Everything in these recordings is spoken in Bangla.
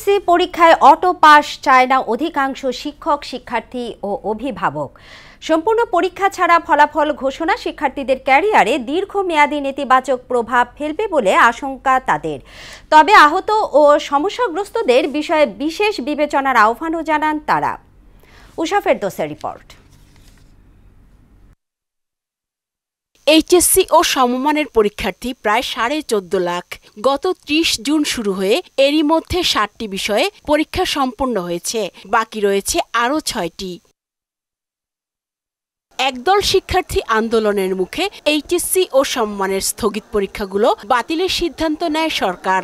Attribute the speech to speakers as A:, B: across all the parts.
A: এইচএসসি পরীক্ষায় অটো পাস চায় না অধিকাংশ শিক্ষক, শিক্ষার্থী ও অভিভাবক। সম্পূর্ণ পরীক্ষা ছাড়া ফলাফল ঘোষণা শিক্ষার্থীদের ক্যারিয়ারে দীর্ঘমেয়াদী নেতিবাচক প্রভাব ফেলবে বলে আশঙ্কা তাদের। তবে আহত ও সমস্যাগ্রস্তদের বিষয়ে বিশেষ বিবেচনার আহ্বানও জানান তারা। উষা ফেরদোসের রিপোর্ট।
B: এইচএসসি ও সমমানের পরীক্ষার্থী প্রায় সাড়ে চোদ্দ লাখ গত ত্রিশ জুন শুরু হয়ে এরই মধ্যে ষাটটি বিষয়ে পরীক্ষা সম্পন্ন হয়েছে। বাকি রয়েছে আরও ছয়টি। একদল শিক্ষার্থী আন্দোলনের মুখে এইচএসসি ও সম্মানের স্থগিত পরীক্ষাগুলো বাতিলের সিদ্ধান্ত নেয় সরকার।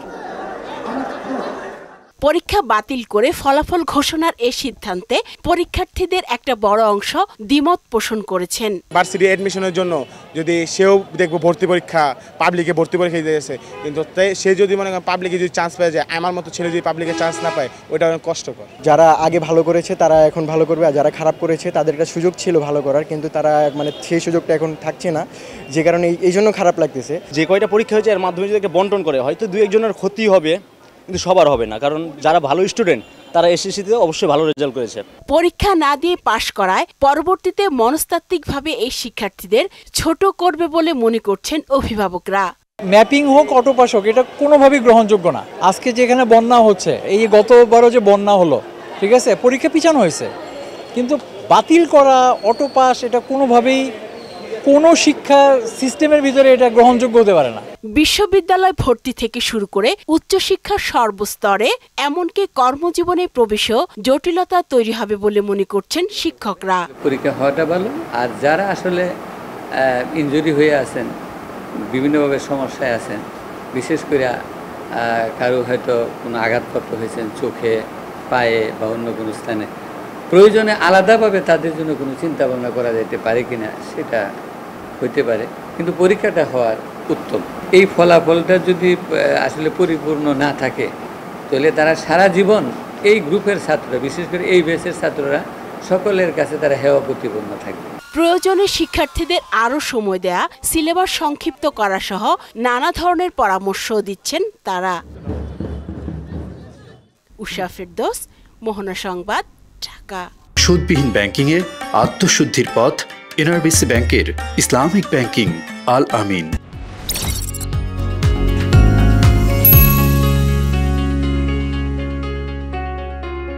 B: পরীক্ষা বাতিল করে ফলাফল ঘোষণার এ সিদ্ধান্তে পরীক্ষার্থীদের একটা বড় অংশ দ্বিমত পোষণ করেছেন।
C: ভার্সিটি অ্যাডমিশনের জন্য যদি সেও দেখব ভর্তি পরীক্ষা পাবলিকে ভর্তি পরীক্ষা দিয়েছে কিন্তু সে যদি মনে করেন পাবলিকে যদি চান্স পেয়ে যায় আমার মতো ছেলে যদি পাবলিকে চান্স না পায় ওটা অনেক কষ্টকর।
D: যারা আগে ভালো করেছে তারা এখন ভালো করবে আর যারা খারাপ করেছে তাদের একটা সুযোগ ছিল ভালো করার কিন্তু তারা মানে সেই সুযোগটা এখন থাকছে না। যে কারণে এই- এই জন্য খারাপ লাগতেছে।
E: যে কয়টা পরীক্ষা হয়েছে এর মাধ্যমে যদি বন্টন করে হয়তো দু একজনের ক্ষতি হবে। কিন্তু সবার হবে না কারণ যারা ভালো স্টুডেন্ট তারা এসএসসিতে অবশ্যই ভালো রেজাল্ট করেছে।
B: পরীক্ষা না দিয়ে পাশ করায় পরবর্তীতে মনস্তাত্ত্বিকভাবে এই শিক্ষার্থীদের ছোট করবে বলে মনে করছেন অভিভাবকরা।
F: ম্যাপিং হোক অটোপাস হোক এটা কোনোভাবেই গ্রহণযোগ্য না। আজকে যেখানে বন্যা হচ্ছে এই গতবারও যে বন্যা হলো ঠিক আছে পরীক্ষা পিছানো হয়েছে। কিন্তু বাতিল করা অটোপাস এটা কোনোভাবেই কোনো শিক্ষা সিস্টেমের ভিতরে এটা গ্রহণযোগ্য হতে পারে না।
B: বিশ্ববিদ্যালয় ভর্তি থেকে শুরু করে উচ্চশিক্ষার সর্বস্তরে এমনকি কর্মজীবনে প্রবেশেও জটিলতা তৈরি হবে বলে মনে করছেন শিক্ষকরা।
G: পরীক্ষা হওয়াটা ভালো আর যারা আসলে ইনজুরি হয়ে আছেন বিভিন্নভাবে সমস্যায় আছেন বিশেষ করে আহ, কারও হয়তো কোনো আঘাতপ্রাপ্ত হয়েছেন চোখে পায়ে বা অন্য কোনো স্থানে প্রয়োজনে আলাদাভাবে তাদের জন্য কোনো চিন্তা ভাবনা করা যেতে পারে কিনা সেটা হইতে পারে কিন্তু পরীক্ষাটা হওয়ার উত্তম। এই ফলাফলটা যদি আসলে পরিপূর্ণ না থাকে তাহলে তারা সারা জীবন এই গ্রুপের ছাত্ররা বিশেষ করে এই বেসের ছাত্ররা সকলের কাছে তারা হেওয়া প্রতিপন্ন থাকবে
B: প্রয়োজনে শিক্ষার্থীদের আরও সময় দেয়া সিলেবাস সংক্ষিপ্ত করা সহ নানা ধরনের পরামর্শ দিচ্ছেন তারা। উষা ফেরদোস মোহনা সংবাদ ঢাকা।
H: সুদবিহীন ব্যাংকিংয়ে আত্মশুদ্ধির পথ এনআরবিসি ব্যাংকের ইসলামিক ব্যাংকিং আল আমিন।